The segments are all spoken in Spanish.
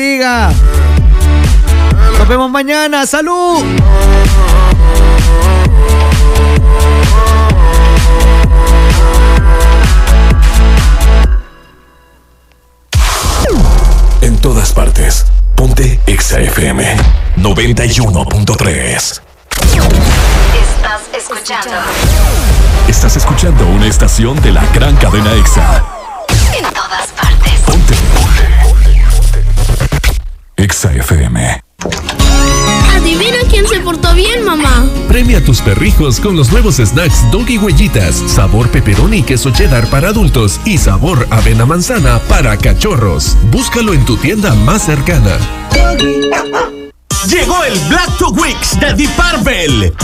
bendiga. Nos vemos mañana. ¡Salud! En todas partes. Ponte XAFM 91.3. Estás escuchando. Estás escuchando una estación de la gran cadena EXA. En todas partes. Ponte. Exa FM. Adivina quién se portó bien, mamá. Premia a tus perrijos con los nuevos snacks Doggy Huellitas, sabor pepperoni y queso cheddar para adultos y sabor avena manzana para cachorros. Búscalo en tu tienda más cercana. de Deep.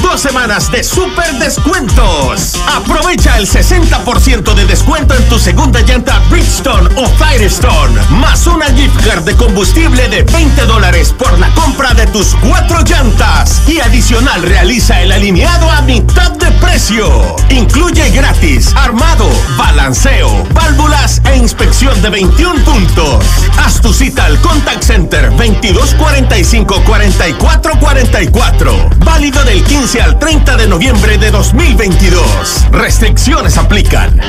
Dos semanas de super descuentos. Aprovecha el 60% de descuento en tu segunda llanta Bridgestone o Firestone. Más una gift card de combustible de 20 dólares por la compra de tus cuatro llantas. Y adicional realiza el alineado a mitad de precio. Incluye gratis armado, balanceo, válvulas e inspección de 21 puntos. Haz tu cita al Contact Center 2245 4444. Válido del 15 al 30 de noviembre de 2022. Restricciones aplican.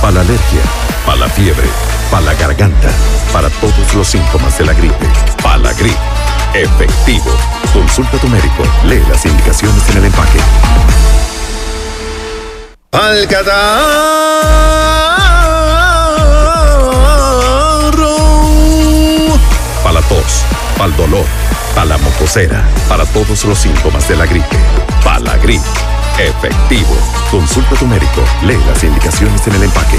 Para la alergia, para la fiebre, para la garganta, para todos los síntomas de la gripe. Para la gripe. Efectivo. Consulta a tu médico. Lee las indicaciones en el empaque. Para dolor, para la mocosera, para todos los síntomas de la gripe. Para la gripe. Efectivo. Consulta a tu médico. Lee las indicaciones en el empaque.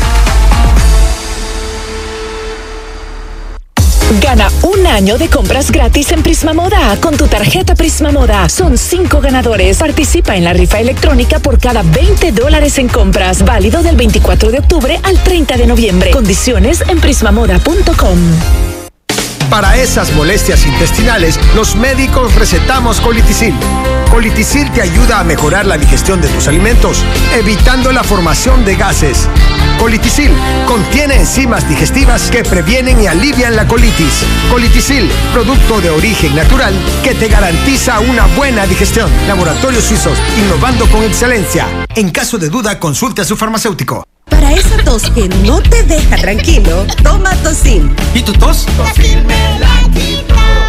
Gana un año de compras gratis en Prisma Moda con tu tarjeta Prisma Moda. Son cinco ganadores. Participa en la rifa electrónica por cada 20 dólares en compras. Válido del 24 de octubre al 30 de noviembre. Condiciones en prismamoda.com. Para esas molestias intestinales, los médicos recetamos colitisil. Colitisil te ayuda a mejorar la digestión de tus alimentos, evitando la formación de gases. Colitisil contiene enzimas digestivas que previenen y alivian la colitis. Colitisil, producto de origen natural que te garantiza una buena digestión. Laboratorios Suizos, innovando con excelencia. En caso de duda, consulte a su farmacéutico. Esa tos que no te deja tranquilo, toma Tosin. ¿Y tu tos?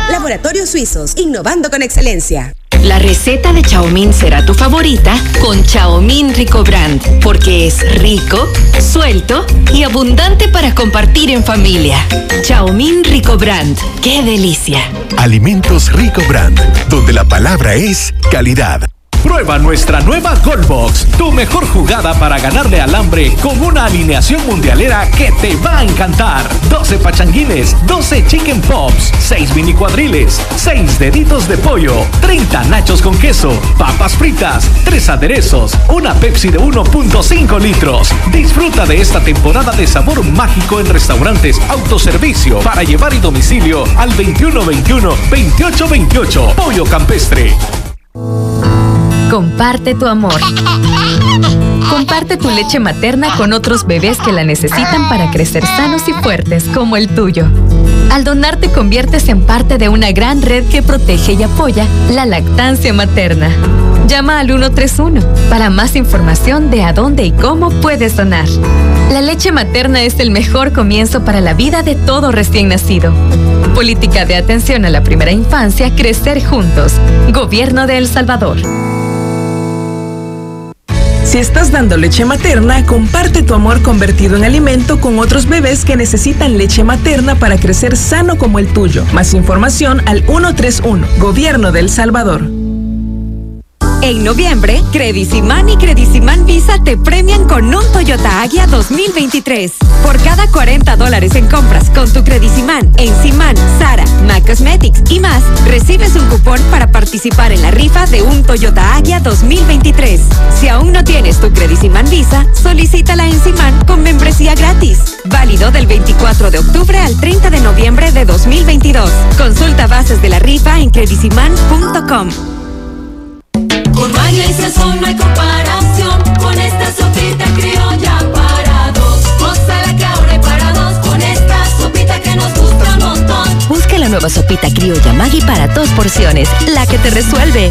Laboratorios Suizos, innovando con excelencia. La receta de Chaomín será tu favorita con Chaomín Rico Brand, porque es rico, suelto y abundante para compartir en familia. Chaomín Rico Brand, qué delicia. Alimentos Rico Brand, donde la palabra es calidad. Prueba nuestra nueva Goldbox, tu mejor jugada para ganarle al hambre con una alineación mundialera que te va a encantar. 12 pachanguines, 12 chicken pops, 6 mini cuadriles, 6 deditos de pollo, 30 nachos con queso, papas fritas, 3 aderezos, una Pepsi de 1.5 litros. Disfruta de esta temporada de sabor mágico en restaurantes autoservicio para llevar y domicilio al 2121 2828 Pollo Campestre. Comparte tu amor. Comparte tu leche materna con otros bebés que la necesitan para crecer sanos y fuertes como el tuyo. Al donar te conviertes en parte de una gran red que protege y apoya la lactancia materna. Llama al 131 para más información de a dónde y cómo puedes donar. La leche materna es el mejor comienzo para la vida de todo recién nacido. Política de atención a la primera infancia, crecer juntos. Gobierno de El Salvador. Si estás dando leche materna, comparte tu amor convertido en alimento con otros bebés que necesitan leche materna para crecer sano como el tuyo. Más información al 131, Gobierno de El Salvador. En noviembre, Crediciman y Crediciman Visa te premian con un Toyota Aggia 2023. Por cada 40 dólares en compras con tu Crediciman en Siman, Sara, Mac Cosmetics y más, recibes un cupón para participar en la rifa de un Toyota Aggia 2023. Si aún no tienes tu Crediciman Visa, solicítala en Siman con membresía gratis. Válido del 24 de octubre al 30 de noviembre de 2022. Consulta bases de la rifa en crediciman.com. Con y no hay. Nueva sopita criolla Maggi para dos porciones, la que te resuelve.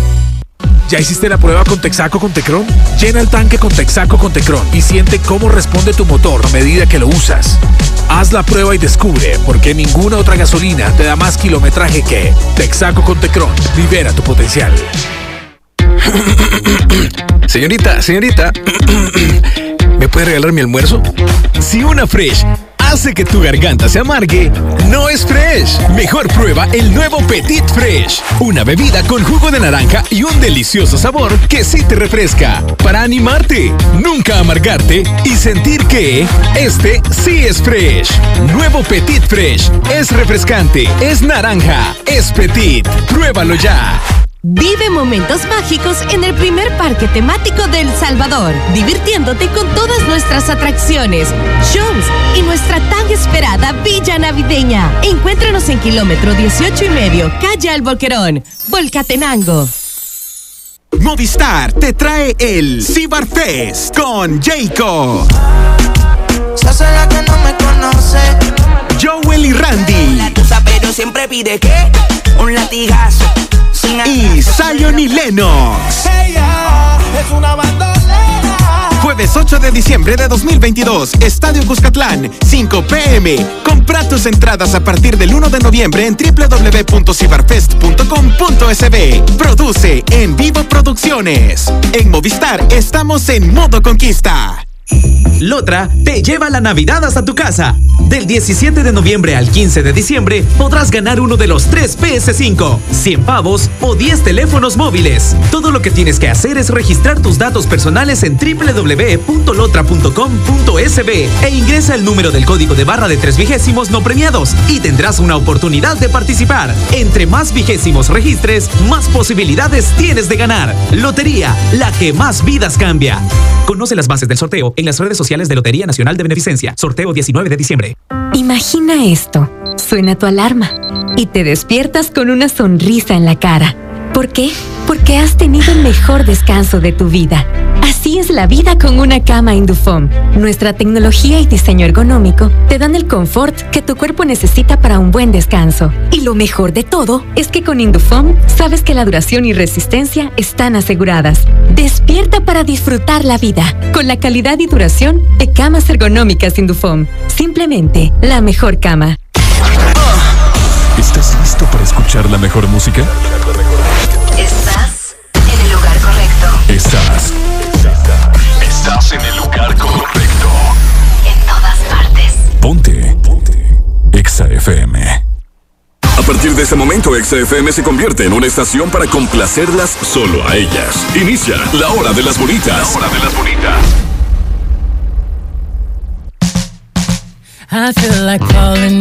¿Ya hiciste la prueba con Texaco con Tecron? Llena el tanque con Texaco con Tecron y siente cómo responde tu motor a medida que lo usas. Haz la prueba y descubre por qué ninguna otra gasolina te da más kilometraje que Texaco con Tecron. Libera tu potencial. Señorita, señorita, ¿me puede regalar mi almuerzo? Si una Fresh hace que tu garganta se amargue, no es Fresh. Mejor prueba el nuevo Petit Fresh. Una bebida con jugo de naranja y un delicioso sabor que sí te refresca. Para animarte, nunca amargarte y sentir que este sí es Fresh. Nuevo Petit Fresh. Es refrescante, es naranja, es Petit. Pruébalo ya. Vive momentos mágicos en el primer parque temático de El Salvador, divirtiéndote con todas nuestras atracciones, shows y nuestra tan esperada Villa Navideña. Encuéntranos en kilómetro 18 y medio, calle Alboquerón, Volcatenango. Movistar te trae el Cibar Fest con hace la que no me conoce. Joel y Randy. La tusa, pero siempre pide que un latigazo. Y Zion y Lennox. es una bandolera. Jueves 8 de diciembre de 2022, Estadio Cuscatlán, 5 pm. Compra tus entradas a partir del 1 de noviembre en www.cibarfest.com.sb. Produce en Vivo Producciones. En Movistar estamos en modo conquista. Lotra te lleva la Navidad hasta tu casa. Del 17 de noviembre al 15 de diciembre podrás ganar uno de los tres PS5, 100 pavos o 10 teléfonos móviles. Todo lo que tienes que hacer es registrar tus datos personales en www.lotra.com.sb e ingresa el número del código de barra de tres vigésimos no premiados y tendrás una oportunidad de participar. Entre más vigésimos registres, más posibilidades tienes de ganar. Lotería, la que más vidas cambia. Conoce las bases del sorteo en las redes sociales de Lotería Nacional de Beneficencia. Sorteo 19 de diciembre. Imagina esto. Suena tu alarma y te despiertas con una sonrisa en la cara. ¿Por qué? Porque has tenido el mejor descanso de tu vida. Así es la vida con una cama Indufom. Nuestra tecnología y diseño ergonómico te dan el confort que tu cuerpo necesita para un buen descanso. Y lo mejor de todo es que con Indufom sabes que la duración y resistencia están aseguradas. Despierta para disfrutar la vida con la calidad y duración de camas ergonómicas Indufom. Simplemente la mejor cama. ¿Estás listo para escuchar la mejor música? A partir de este momento, XFM se convierte en una estación para complacerlas solo a ellas. Inicia la hora de las bonitas. La hora de las bonitas. I feel like calling